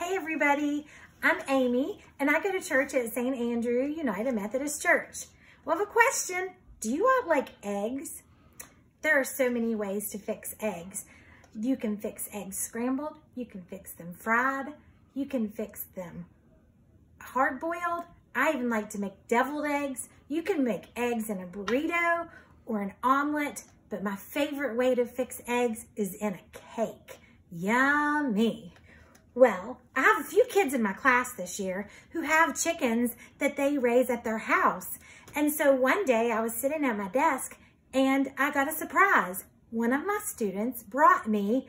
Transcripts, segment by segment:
Hey everybody, I'm Amy and I go to church at St. Andrew United Methodist Church. Well, I have a question. Do you all like eggs? There are so many ways to fix eggs. You can fix eggs scrambled, you can fix them fried, you can fix them hard boiled. I even like to make deviled eggs. You can make eggs in a burrito or an omelet, but my favorite way to fix eggs is in a cake. Yummy. Well, I have a few kids in my class this year who have chickens that they raise at their house. And so one day I was sitting at my desk and I got a surprise. One of my students brought me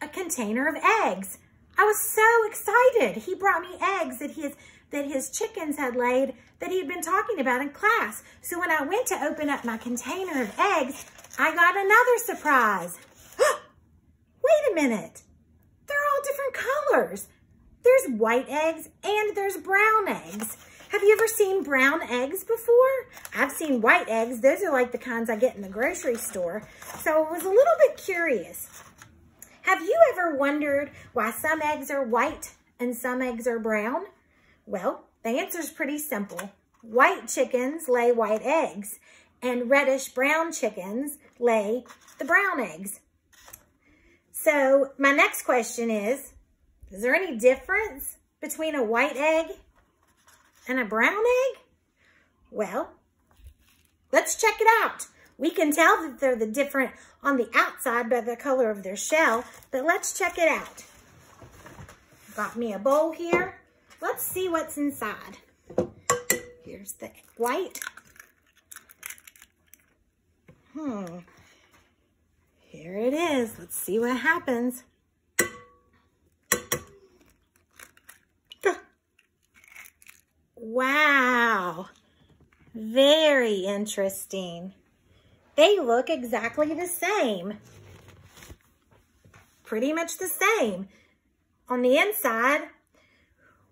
a container of eggs. I was so excited. He brought me eggs that his, that his chickens had laid that he had been talking about in class. So when I went to open up my container of eggs, I got another surprise. Wait a minute colors. There's white eggs and there's brown eggs. Have you ever seen brown eggs before? I've seen white eggs. Those are like the kinds I get in the grocery store. So I was a little bit curious. Have you ever wondered why some eggs are white and some eggs are brown? Well, the answer is pretty simple. White chickens lay white eggs and reddish brown chickens lay the brown eggs. So my next question is, is there any difference between a white egg and a brown egg? Well, let's check it out. We can tell that they're the different on the outside by the color of their shell, but let's check it out. Got me a bowl here. Let's see what's inside. Here's the white. Hmm. Here it is. Let's see what happens. Wow. Very interesting. They look exactly the same. Pretty much the same. On the inside,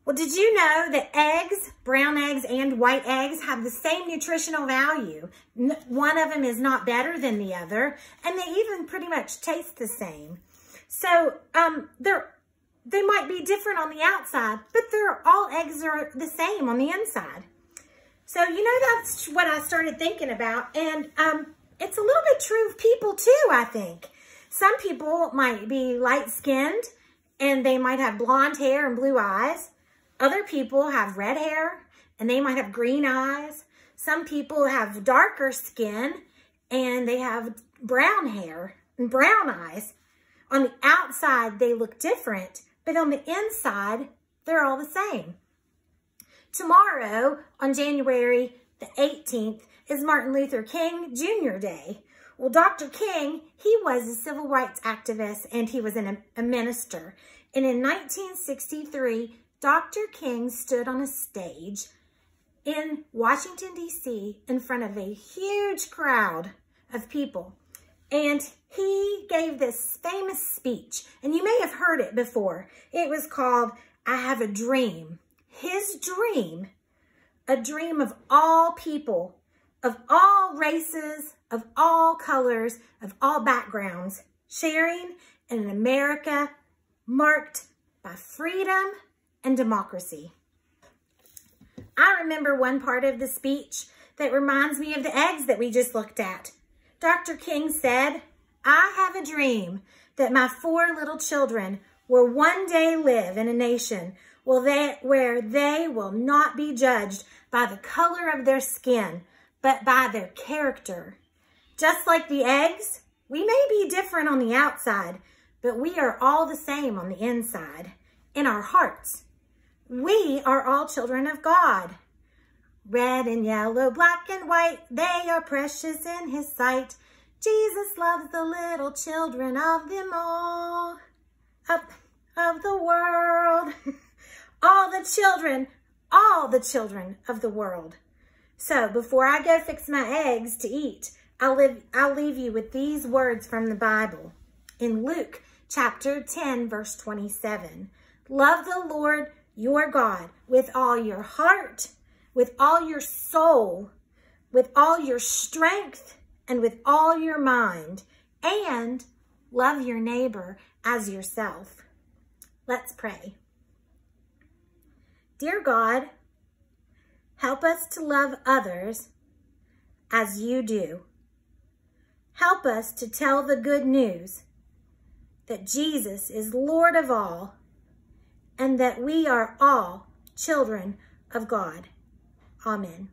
well, did you know that eggs, brown eggs and white eggs have the same nutritional value? One of them is not better than the other, and they even pretty much taste the same. So um, they're, they might be different on the outside, but they're all eggs are the same on the inside. So, you know, that's what I started thinking about. And um, it's a little bit true of people too, I think. Some people might be light-skinned and they might have blonde hair and blue eyes. Other people have red hair and they might have green eyes. Some people have darker skin and they have brown hair and brown eyes. On the outside, they look different, but on the inside, they're all the same. Tomorrow, on January the 18th, is Martin Luther King Jr. Day. Well, Dr. King, he was a civil rights activist and he was an, a minister. And in 1963, Dr. King stood on a stage in Washington, D.C. in front of a huge crowd of people. And he gave this famous speech, and you may have heard it before. It was called, I Have a Dream. His dream, a dream of all people, of all races, of all colors, of all backgrounds, sharing in an America marked by freedom and democracy. I remember one part of the speech that reminds me of the eggs that we just looked at. Dr. King said, I have a dream that my four little children will one day live in a nation where they will not be judged by the color of their skin, but by their character. Just like the eggs, we may be different on the outside, but we are all the same on the inside, in our hearts. We are all children of God. Red and yellow, black and white, they are precious in his sight. Jesus loves the little children of them all. Of the world. all the children, all the children of the world. So before I go fix my eggs to eat, I'll, live, I'll leave you with these words from the Bible. In Luke chapter 10, verse 27. Love the Lord your God with all your heart, with all your soul, with all your strength, and with all your mind, and love your neighbor as yourself. Let's pray. Dear God, help us to love others as you do. Help us to tell the good news that Jesus is Lord of all and that we are all children of God. Amen.